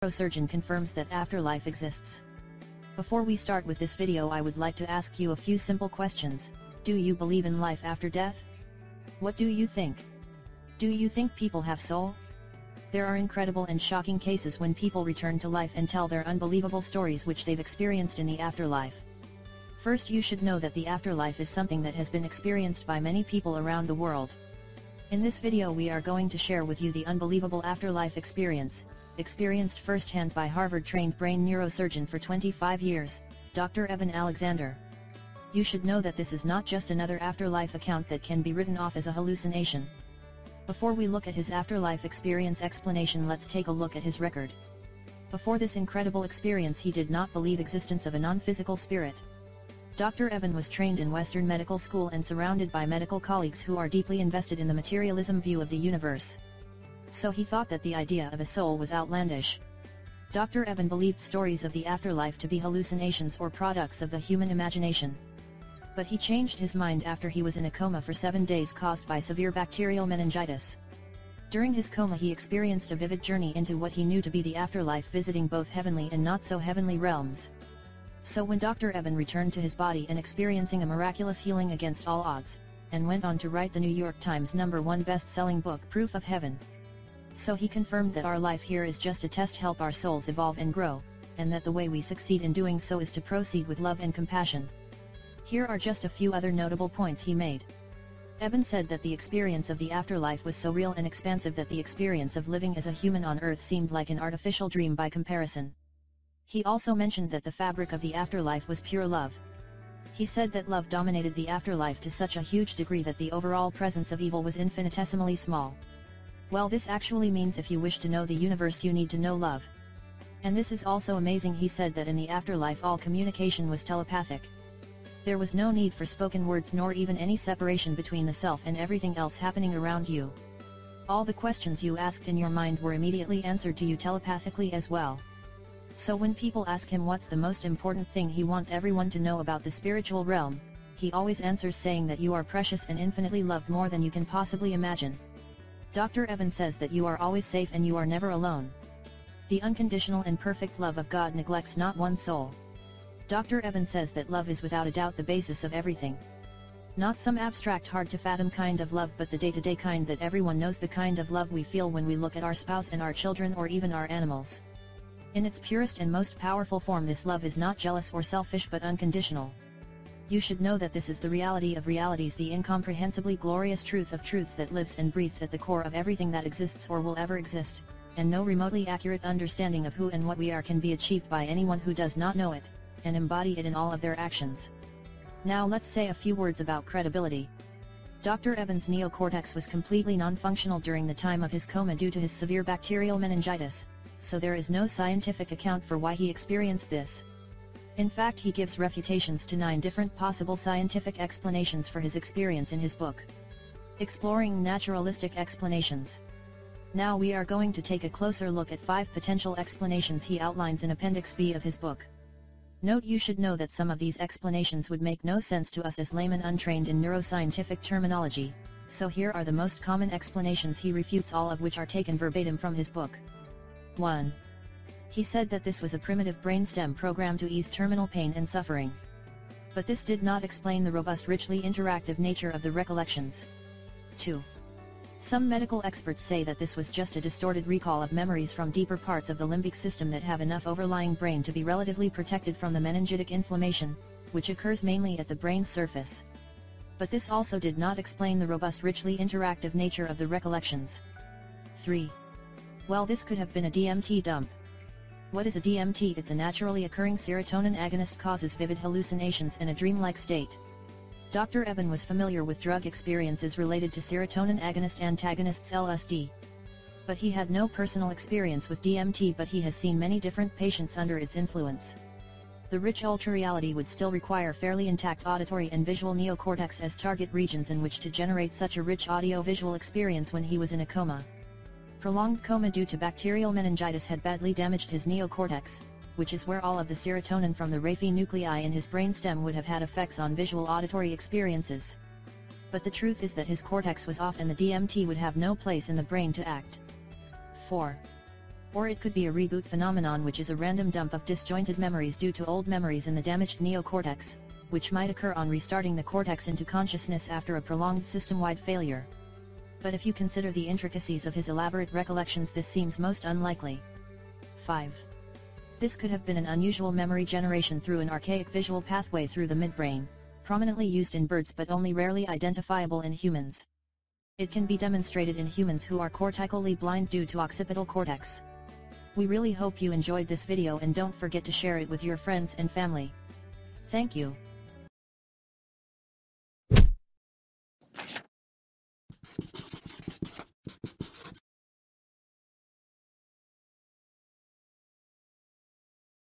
neurosurgeon confirms that afterlife exists. Before we start with this video I would like to ask you a few simple questions, do you believe in life after death? What do you think? Do you think people have soul? There are incredible and shocking cases when people return to life and tell their unbelievable stories which they've experienced in the afterlife. First you should know that the afterlife is something that has been experienced by many people around the world. In this video we are going to share with you the unbelievable afterlife experience, experienced firsthand by Harvard-trained brain neurosurgeon for 25 years, Dr. Eben Alexander. You should know that this is not just another afterlife account that can be written off as a hallucination. Before we look at his afterlife experience explanation let's take a look at his record. Before this incredible experience he did not believe existence of a non-physical spirit. Dr. Eben was trained in Western medical school and surrounded by medical colleagues who are deeply invested in the materialism view of the universe. So he thought that the idea of a soul was outlandish. Dr. Eben believed stories of the afterlife to be hallucinations or products of the human imagination. But he changed his mind after he was in a coma for seven days caused by severe bacterial meningitis. During his coma he experienced a vivid journey into what he knew to be the afterlife visiting both heavenly and not so heavenly realms. So when Dr. Eben returned to his body and experiencing a miraculous healing against all odds, and went on to write the New York Times number one best-selling book Proof of Heaven. So he confirmed that our life here is just a test help our souls evolve and grow, and that the way we succeed in doing so is to proceed with love and compassion. Here are just a few other notable points he made. Eben said that the experience of the afterlife was so real and expansive that the experience of living as a human on earth seemed like an artificial dream by comparison. He also mentioned that the fabric of the afterlife was pure love. He said that love dominated the afterlife to such a huge degree that the overall presence of evil was infinitesimally small. Well this actually means if you wish to know the universe you need to know love. And this is also amazing he said that in the afterlife all communication was telepathic. There was no need for spoken words nor even any separation between the self and everything else happening around you. All the questions you asked in your mind were immediately answered to you telepathically as well. So when people ask him what's the most important thing he wants everyone to know about the spiritual realm, he always answers saying that you are precious and infinitely loved more than you can possibly imagine. Dr. Eben says that you are always safe and you are never alone. The unconditional and perfect love of God neglects not one soul. Dr. Eben says that love is without a doubt the basis of everything. Not some abstract hard to fathom kind of love but the day-to-day -day kind that everyone knows the kind of love we feel when we look at our spouse and our children or even our animals. In its purest and most powerful form this love is not jealous or selfish but unconditional. You should know that this is the reality of realities the incomprehensibly glorious truth of truths that lives and breathes at the core of everything that exists or will ever exist, and no remotely accurate understanding of who and what we are can be achieved by anyone who does not know it, and embody it in all of their actions. Now let's say a few words about credibility. Dr. Eben's neocortex was completely non-functional during the time of his coma due to his severe bacterial meningitis, so there is no scientific account for why he experienced this. In fact he gives refutations to nine different possible scientific explanations for his experience in his book. Exploring Naturalistic Explanations. Now we are going to take a closer look at five potential explanations he outlines in Appendix B of his book. Note you should know that some of these explanations would make no sense to us as laymen untrained in neuroscientific terminology, so here are the most common explanations he refutes all of which are taken verbatim from his book. 1. He said that this was a primitive brainstem program to ease terminal pain and suffering. But this did not explain the robust richly interactive nature of the recollections. 2. Some medical experts say that this was just a distorted recall of memories from deeper parts of the limbic system that have enough overlying brain to be relatively protected from the meningitic inflammation, which occurs mainly at the brain's surface. But this also did not explain the robust richly interactive nature of the recollections. 3. Well this could have been a DMT dump. What is a DMT? It's a naturally occurring serotonin agonist causes vivid hallucinations and a dreamlike state. Dr. Eben was familiar with drug experiences related to serotonin agonist antagonists LSD. But he had no personal experience with DMT but he has seen many different patients under its influence. The rich ultra-reality would still require fairly intact auditory and visual neocortex as target regions in which to generate such a rich audio-visual experience when he was in a coma. Prolonged coma due to bacterial meningitis had badly damaged his neocortex, which is where all of the serotonin from the raphe nuclei in his brainstem would have had effects on visual auditory experiences. But the truth is that his cortex was off and the DMT would have no place in the brain to act. 4. Or it could be a reboot phenomenon which is a random dump of disjointed memories due to old memories in the damaged neocortex, which might occur on restarting the cortex into consciousness after a prolonged system-wide failure. But if you consider the intricacies of his elaborate recollections this seems most unlikely. 5. This could have been an unusual memory generation through an archaic visual pathway through the midbrain, prominently used in birds but only rarely identifiable in humans. It can be demonstrated in humans who are cortically blind due to occipital cortex. We really hope you enjoyed this video and don't forget to share it with your friends and family. Thank you. you